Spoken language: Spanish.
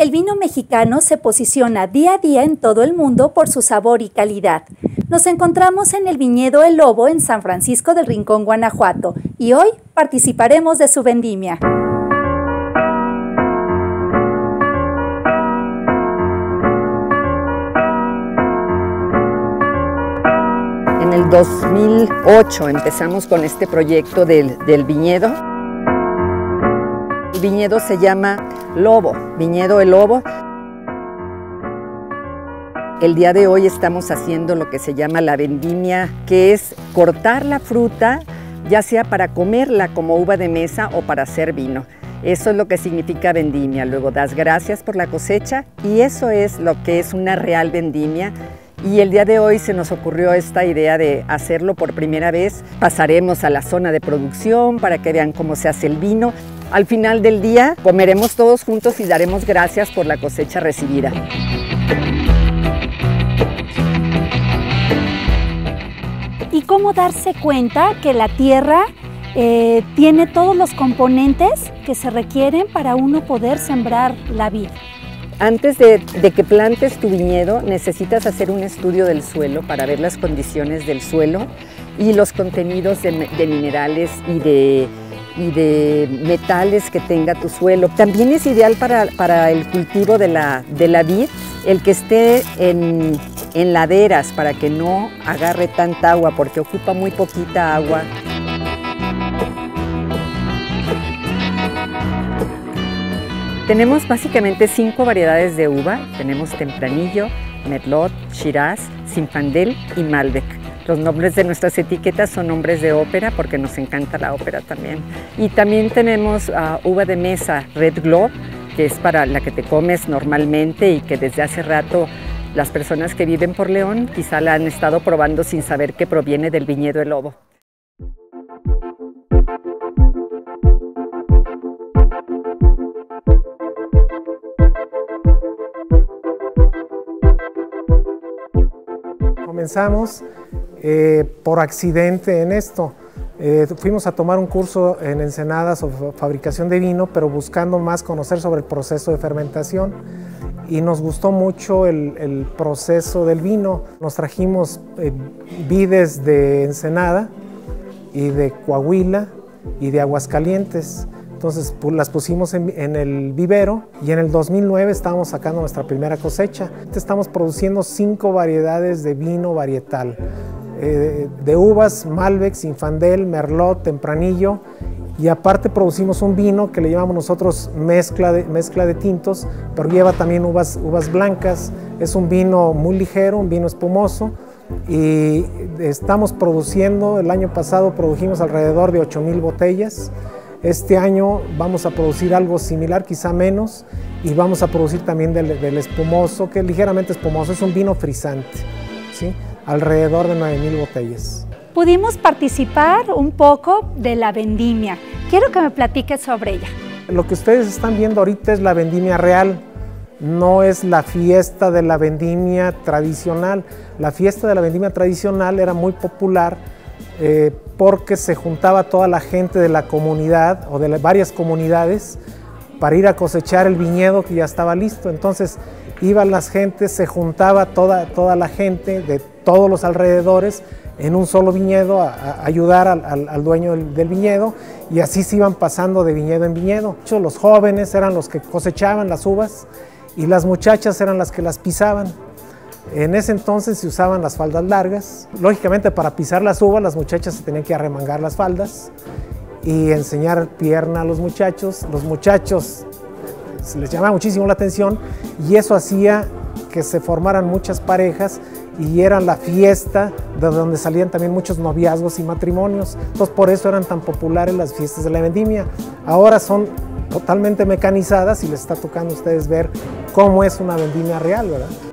El vino mexicano se posiciona día a día en todo el mundo por su sabor y calidad. Nos encontramos en el viñedo El Lobo en San Francisco del Rincón, Guanajuato, y hoy participaremos de su vendimia. En el 2008 empezamos con este proyecto del, del viñedo. Viñedo se llama Lobo, Viñedo El Lobo. El día de hoy estamos haciendo lo que se llama la vendimia, que es cortar la fruta, ya sea para comerla como uva de mesa o para hacer vino. Eso es lo que significa vendimia. Luego das gracias por la cosecha y eso es lo que es una real vendimia. Y el día de hoy se nos ocurrió esta idea de hacerlo por primera vez. Pasaremos a la zona de producción para que vean cómo se hace el vino. Al final del día comeremos todos juntos y daremos gracias por la cosecha recibida. ¿Y cómo darse cuenta que la tierra eh, tiene todos los componentes que se requieren para uno poder sembrar la vid? Antes de, que plantes tu viñedo, necesitas hacer un estudio del suelo para ver las condiciones del suelo y los contenidos de, minerales y de, metales que tenga tu suelo. También es ideal para, el cultivo de la, de la vid el que esté en, en laderas para que no agarre tanta agua porque ocupa muy poquita agua. Tenemos básicamente cinco variedades de uva. Tenemos Tempranillo, Merlot, Shiraz, Sinfandel y Malbec. Los nombres de nuestras etiquetas son nombres de ópera porque nos encanta la ópera también. Y también tenemos ah, uva de mesa Red Globe, que es para la que te comes normalmente y que desde hace rato las personas que viven por León quizá la han estado probando sin saber que proviene del viñedo El Lobo. Comenzamos eh, por accidente en esto. Eh, fuimos a tomar un curso en Ensenada sobre fabricación de vino, pero buscando más conocer sobre el proceso de fermentación y nos gustó mucho el, proceso del vino. Nos trajimos eh, vides de Ensenada y de Coahuila y de Aguascalientes. Entonces las pusimos en, el vivero y en el 2009 estábamos sacando nuestra primera cosecha. Estamos produciendo cinco variedades de vino varietal, eh, de uvas, Malbec, Sinfandel, Merlot, Tempranillo y aparte producimos un vino que le llamamos nosotros mezcla de, mezcla de tintos, pero lleva también uvas, uvas blancas. Es un vino muy ligero, un vino espumoso. Y estamos produciendo, el año pasado produjimos alrededor de 8 botellas. Este año vamos a producir algo similar, quizá menos, y vamos a producir también del, espumoso, que es ligeramente espumoso, es un vino frisante, ¿sí? alrededor de 9 botellas. Pudimos participar un poco de la vendimia. Quiero que me platiques sobre ella. Lo que ustedes están viendo ahorita es la vendimia real, no es la fiesta de la vendimia tradicional. La fiesta de la vendimia tradicional era muy popular eh, porque se juntaba toda la gente de la comunidad o de varias comunidades para ir a cosechar el viñedo que ya estaba listo. Entonces iban las gentes, se juntaba toda, toda la gente de todos los alrededores en un solo viñedo a, ayudar al, dueño del, viñedo y así se iban pasando de viñedo en viñedo. Los jóvenes eran los que cosechaban las uvas y las muchachas eran las que las pisaban. En ese entonces se usaban las faldas largas. Lógicamente para pisar las uvas las muchachas se tenían que arremangar las faldas y enseñar pierna a los muchachos. Los muchachos se les llamaba muchísimo la atención y eso hacía que se formaran muchas parejas y era la fiesta de donde salían también muchos noviazgos y matrimonios. Entonces por eso eran tan populares las fiestas de la vendimia. Ahora son totalmente mecanizadas y les está tocando a ustedes ver cómo es una vendimia real, ¿verdad?